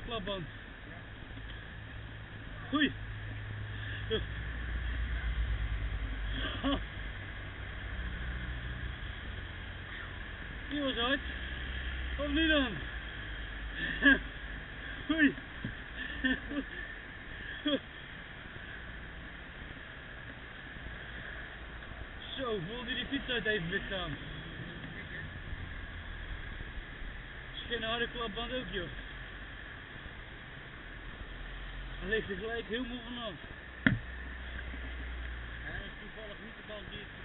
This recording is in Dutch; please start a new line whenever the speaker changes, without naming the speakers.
klapband. Oei. Oh. Die was hard. Of niet dan? Oei. Zo, voelde die fiets uit even lichaam. Is geen harde klapband ook joh. Hij ligt er gelijk helemaal vanaf.
Dat is toevallig niet de band die hè?